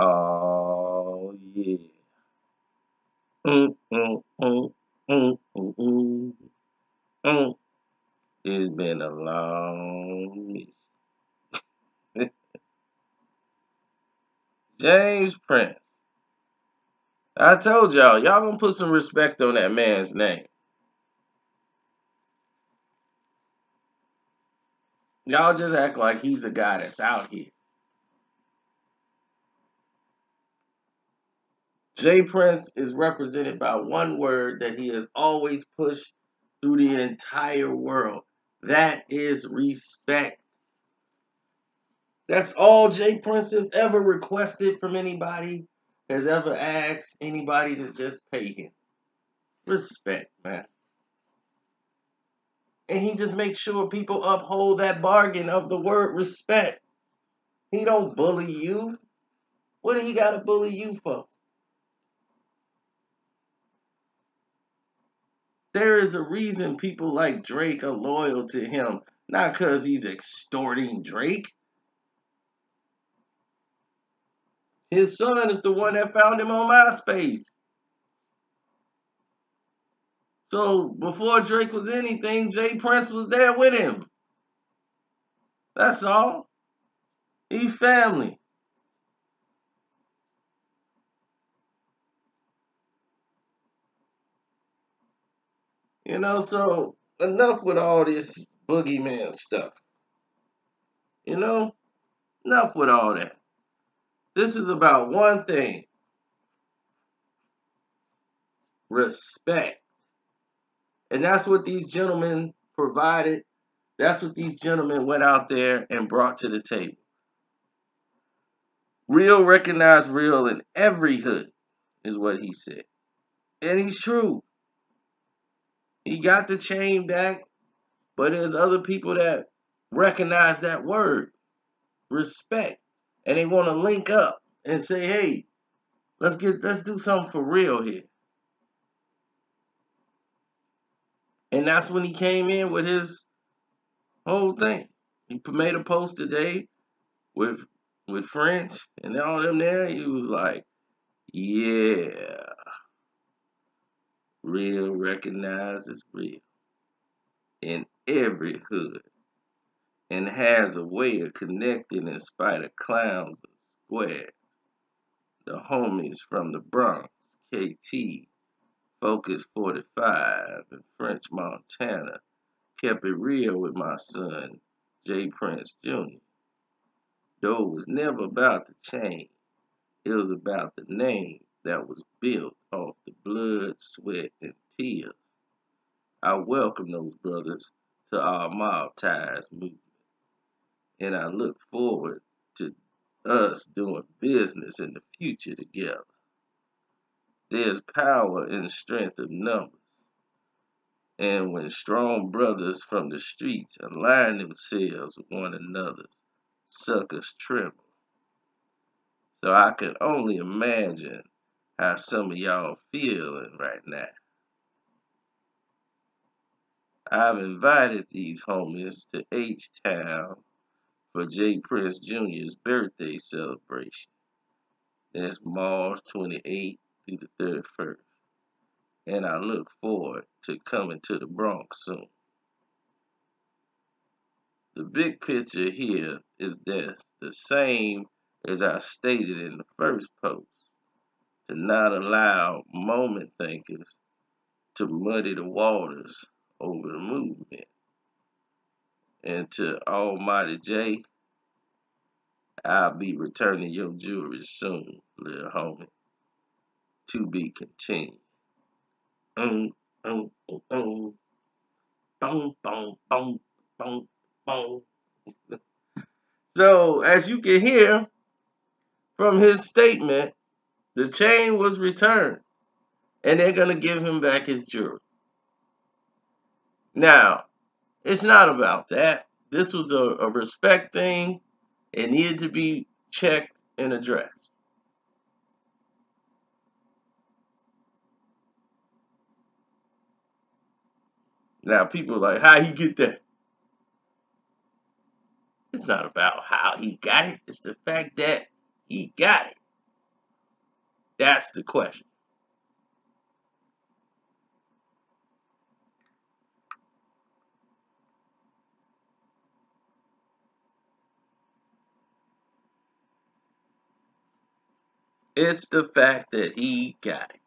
Oh yeah. Mm, mm, mm, mm, mm, mm. It's been a long. James Prince. I told y'all, y'all gonna put some respect on that man's name. Y'all just act like he's a guy that's out here. J. Prince is represented by one word that he has always pushed through the entire world. That is respect. That's all J. Prince has ever requested from anybody, has ever asked anybody to just pay him. Respect, man. And he just makes sure people uphold that bargain of the word respect. He don't bully you. What do he got to bully you for? There is a reason people like Drake are loyal to him, not because he's extorting Drake. His son is the one that found him on MySpace. So before Drake was anything, J. Prince was there with him. That's all. He's family. You know, so enough with all this boogeyman stuff. You know, enough with all that. This is about one thing respect. And that's what these gentlemen provided. That's what these gentlemen went out there and brought to the table. Real recognize real in every hood, is what he said. And he's true. He got the chain back, but there's other people that recognize that word, respect, and they want to link up and say, "Hey, let's get let's do something for real here." And that's when he came in with his whole thing. He made a post today with with French and all them there. He was like, "Yeah, Real recognizes real in every hood and has a way of connecting in spite of clowns and squares. The homies from the Bronx, KT, Focus 45, and French Montana kept it real with my son, J. Prince Jr. Though it was never about the chain, it was about the name that was built off the blood, sweat, and tears. I welcome those brothers to our Mob Ties movement, and I look forward to us doing business in the future together. There's power in strength of numbers. And when strong brothers from the streets align themselves with one another, suckers tremble. So I can only imagine how some of y'all feeling right now. I've invited these homies to H-Town for J. Prince Jr.'s birthday celebration. That's March 28th through the 31st. And I look forward to coming to the Bronx soon. The big picture here is that the same as I stated in the first post to not allow moment thinkers to muddy the waters over the movement. And to Almighty Jay, I'll be returning your jewelry soon, little homie. To be continued. Boom, boom, boom, boom, boom. so, as you can hear from his statement, the chain was returned, and they're going to give him back his jewelry. Now, it's not about that. This was a, a respect thing. It needed to be checked and addressed. Now, people like, how he get that? It's not about how he got it. It's the fact that he got it. That's the question. It's the fact that he got it.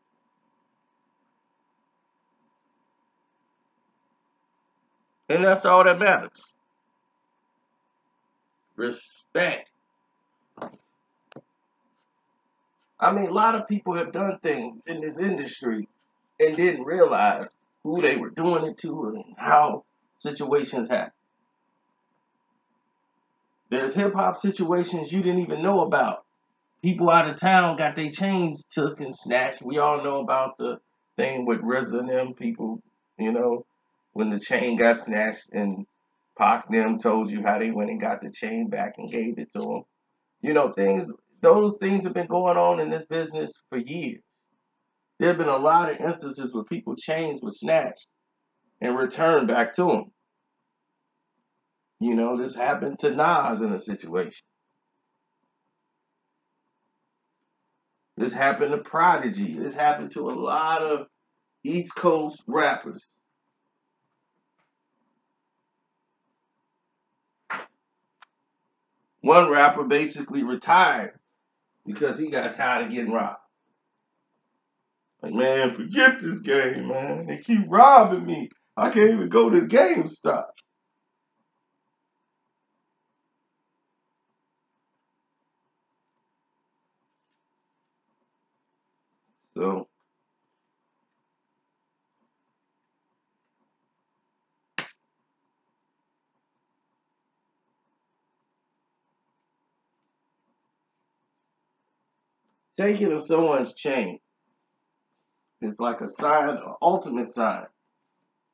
And that's all that matters. Respect. I mean, a lot of people have done things in this industry and didn't realize who they were doing it to and how situations happen. There's hip hop situations you didn't even know about. People out of town got their chains took and snatched. We all know about the thing with RZA and them people, you know, when the chain got snatched and Pac them told you how they went and got the chain back and gave it to them. You know, things those things have been going on in this business for years. There have been a lot of instances where people chains were snatched and returned back to them. You know, this happened to Nas in a situation. This happened to Prodigy. This happened to a lot of East Coast rappers. One rapper basically retired because he got tired of getting robbed. Like, man, forget this game, man. They keep robbing me. I can't even go to GameStop. So, taking of someone's chain is like a sign, an ultimate sign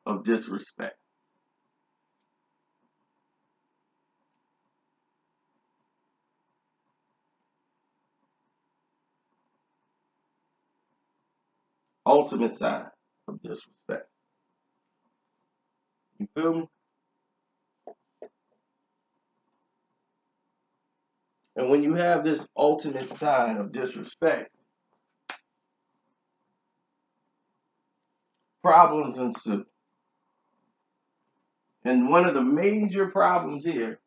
of disrespect. Ultimate sign of disrespect. You feel me? And when you have this ultimate sign of disrespect, problems ensue. And one of the major problems here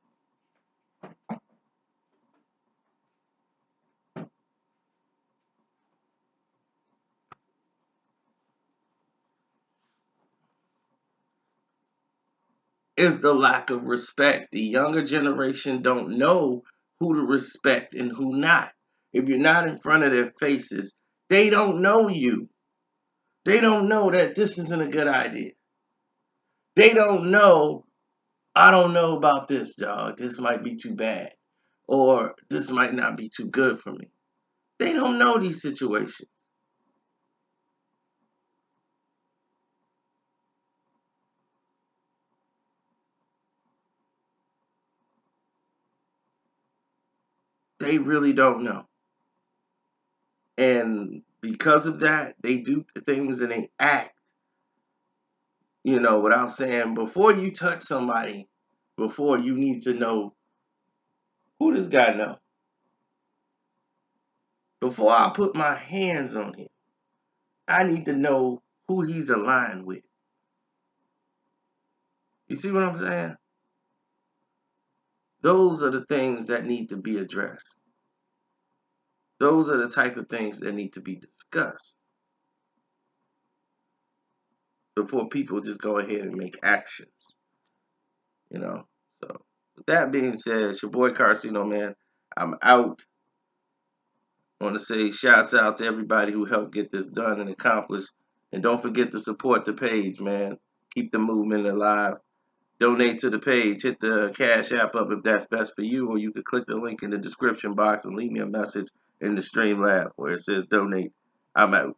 is the lack of respect. The younger generation don't know who to respect and who not. If you're not in front of their faces, they don't know you. They don't know that this isn't a good idea. They don't know, I don't know about this, dog. This might be too bad. Or this might not be too good for me. They don't know these situations. They really don't know. And because of that, they do things and they act, you know, without saying, before you touch somebody, before you need to know who does God know. Before I put my hands on him, I need to know who he's aligned with. You see what I'm saying? Those are the things that need to be addressed. Those are the type of things that need to be discussed before people just go ahead and make actions. You know, so with that being said, it's your boy Karceno, man. I'm out. I want to say shouts out to everybody who helped get this done and accomplished. And don't forget to support the page, man. Keep the movement alive. Donate to the page. Hit the Cash App up if that's best for you, or you can click the link in the description box and leave me a message in the Streamlab where it says donate. I'm out.